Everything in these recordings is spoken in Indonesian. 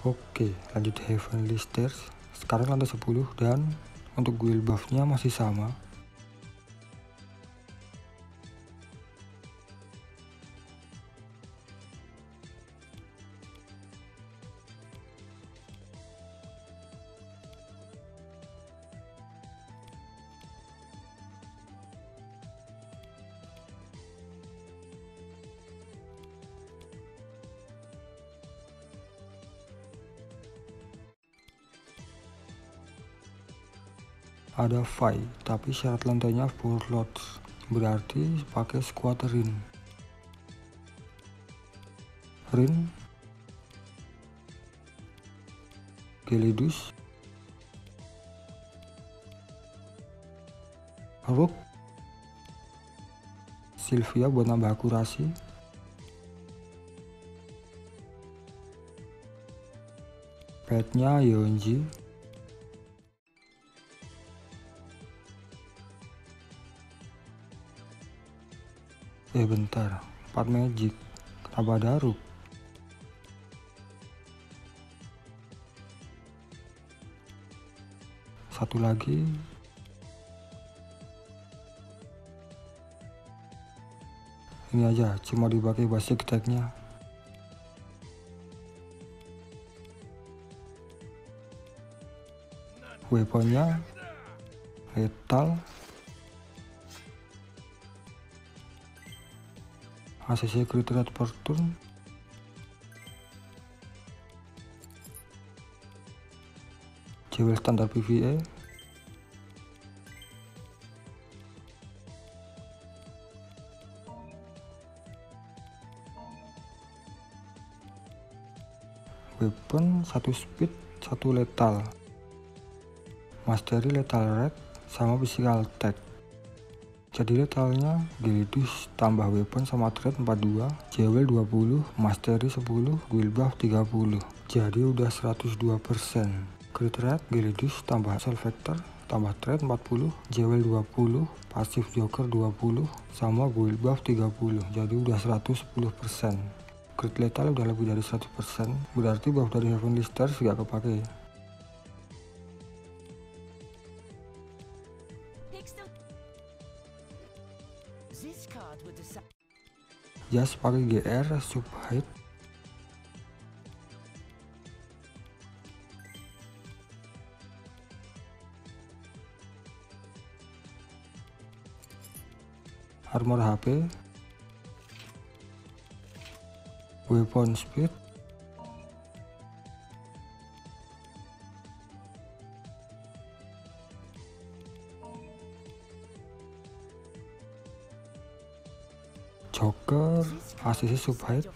Oke, lanjut Heavenly Stairs. Sekarang lantai 10 dan untuk guild buffnya masih sama. Ada Fai, tapi syarat lantainya full loads, berarti pakai squad Rin. Rin, Gelidus, Rook, Sylvia buat nambah akurasi, petnya Yonji, Eh bentar, 4 magic. Kenapa ada Rook? Satu lagi. Ini aja, cuma dipakai basic tagnya. Weaponnya lethal ACC kriteria per turn jewel standar PVE weapon satu speed satu lethal. Mastery lethal red sama physical attack jadi letalnya Gelidus tambah weapon sama trade 42 Jewel 20 Mastery 10 Guild buff 30 jadi udah 102% Crit rate Gelidus tambah Soul Vector tambah trade 40 Jewel 20 Pasif Joker 20 sama Guild buff 30 jadi udah 110% Crit lethal udah lebih dari 100% berarti buff dari Heavenly Stars gak kepake Jas pakai GR sub height armor HP weapon speed Joker ACC Subhide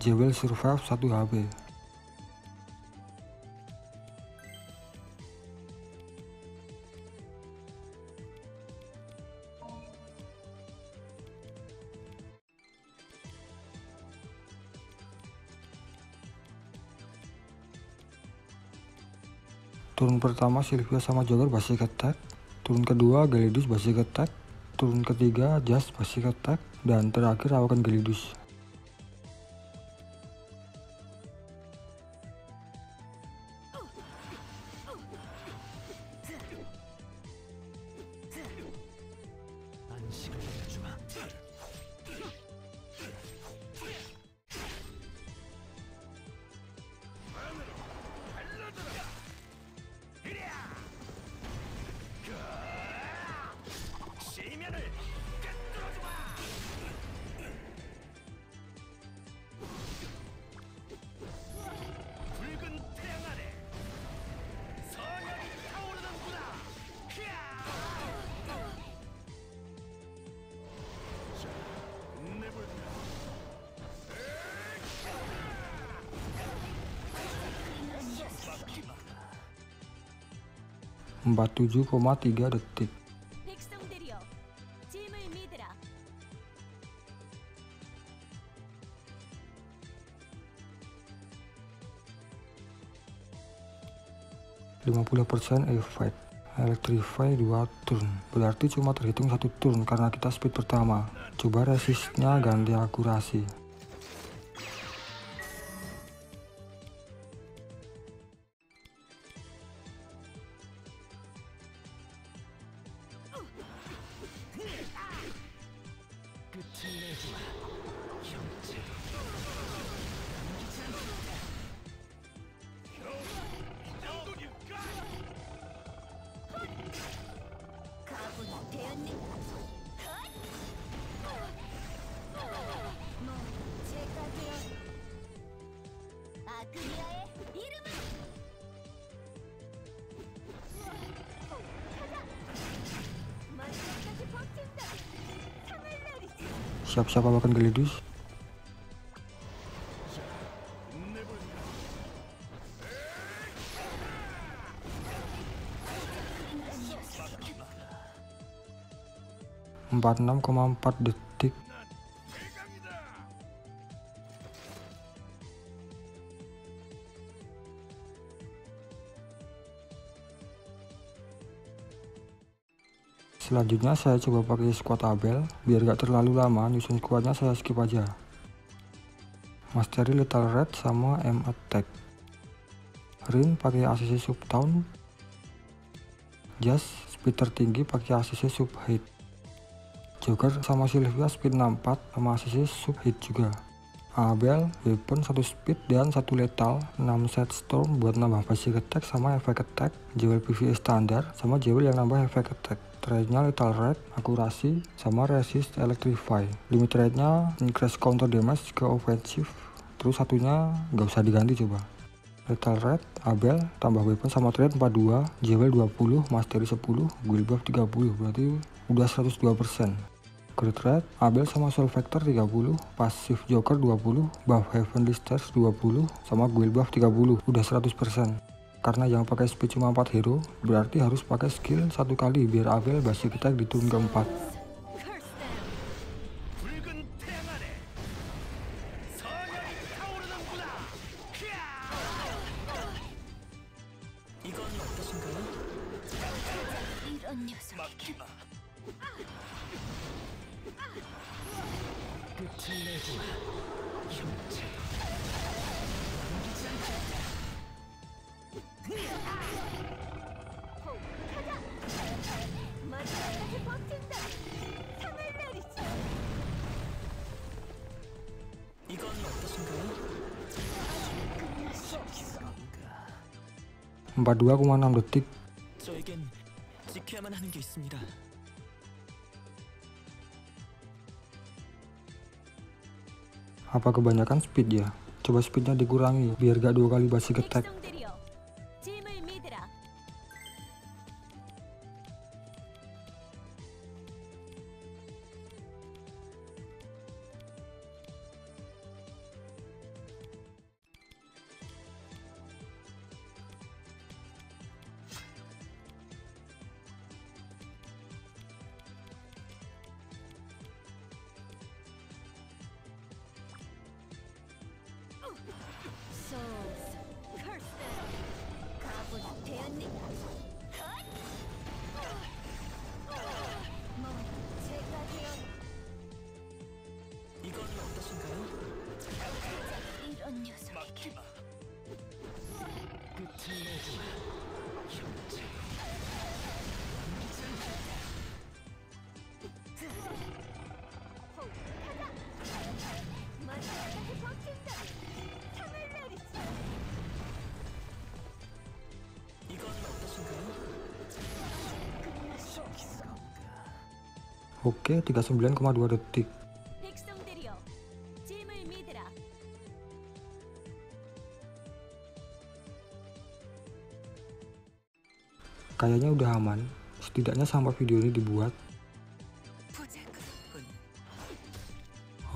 Jewel Survive 1 HP turun pertama Sylvia sama Joker basic attack turun kedua Galidus basic attack turun ketiga Just basic attack dan terakhir awakan Galidus 47,3 detik. persen efek Electrify 2 turn. Berarti cuma terhitung satu turn karena kita speed pertama. Coba resistnya ganti akurasi. Siap-siap akan gelidus empat enam koma empat detik Selanjutnya saya coba pakai squad Abel, biar gak terlalu lama nyusun squadnya saya skip aja. Mastery Lethal Red sama M Attack. Rin pakai ACC Subtown. Just speed tertinggi pakai ACC Sub Hit. Joker sama Sylvia speed 64 sama ACC Sub Hit juga. Abel, weapon satu speed dan satu lethal, 6 set storm buat nambah basic attack sama efek attack, jewel PvE standar sama jewel yang nambah efek attack trade-nya lethal red, akurasi, sama resist electrify. Limit trade-nya increase counter damage ke offensive. Terus satunya nggak usah diganti coba. Lethal red, Abel, tambah weapon sama trade 42, jewel 20, mastery 10, guild buff 30, berarti udah 102%. Crit Red, Abel sama Soul Factor 30, Passive Joker 20, buff Heavenly Stars 20, sama guild buff 30, udah 100% karena yang pakai speed cuma 4 hero berarti harus pakai skill satu kali biar Avel basic kita di turun keempat empat dua enam detik apa kebanyakan speed ya. Coba speednya dikurangi biar gak dua kali basic attack Oke, 39,2 detik. Kayaknya udah aman, setidaknya sampai video ini dibuat.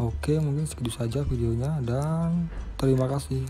Oke, mungkin segitu saja videonya dan terima kasih.